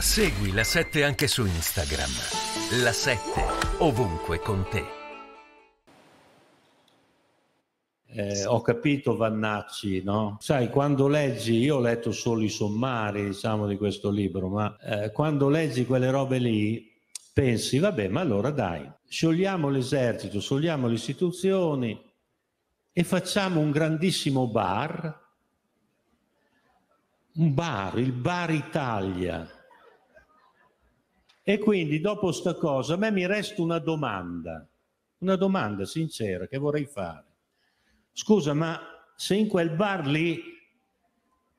Segui la 7 anche su Instagram. La 7 ovunque con te. Eh, ho capito Vannacci, no? Sai, quando leggi, io ho letto solo i sommari, diciamo, di questo libro, ma eh, quando leggi quelle robe lì, pensi, vabbè, ma allora dai, sciogliamo l'esercito, sciogliamo le istituzioni e facciamo un grandissimo bar, un bar, il Bar Italia e quindi dopo sta cosa a me mi resta una domanda, una domanda sincera che vorrei fare. Scusa, ma se in quel bar lì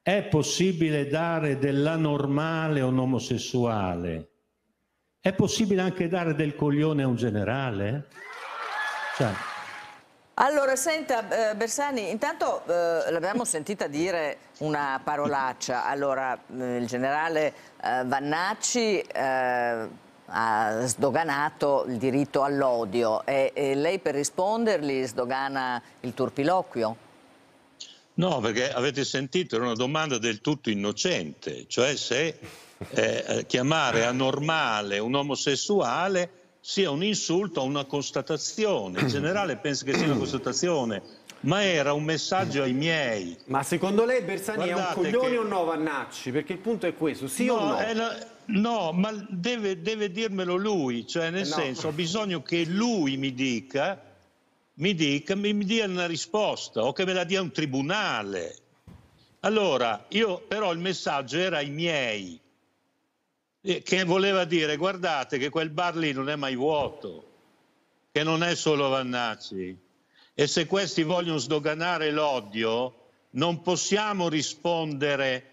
è possibile dare della normale a un omosessuale, è possibile anche dare del coglione a un generale? Cioè, allora, senta, eh, Bersani, intanto eh, l'abbiamo sentita dire una parolaccia. Allora, eh, il generale eh, Vannacci ha sdoganato il diritto all'odio e, e lei per rispondergli sdogana il turpiloquio? No, perché avete sentito, era una domanda del tutto innocente, cioè se chiamare anormale un omosessuale sia un insulto o una constatazione. In generale penso che sia una constatazione, ma era un messaggio ai miei. Ma secondo lei Bersani Guardate è un coglione che... o no Vannacci? Perché il punto è questo, sì no, o no? La... No, ma deve, deve, dirmelo lui, cioè nel eh senso ho bisogno che lui mi dica, mi dica, mi, mi dia una risposta o che me la dia un tribunale. Allora, io però il messaggio era ai miei, che voleva dire guardate che quel bar lì non è mai vuoto, che non è solo Vannacci e se questi vogliono sdoganare l'odio non possiamo rispondere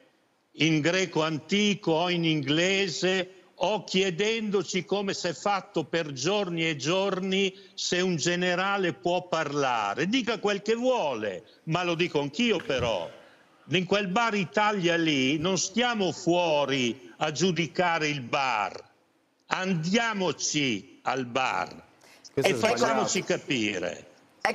in greco antico o in inglese o chiedendoci come si è fatto per giorni e giorni se un generale può parlare. Dica quel che vuole, ma lo dico anch'io però in quel bar Italia lì non stiamo fuori a giudicare il bar, andiamoci al bar Questo e facciamoci capire.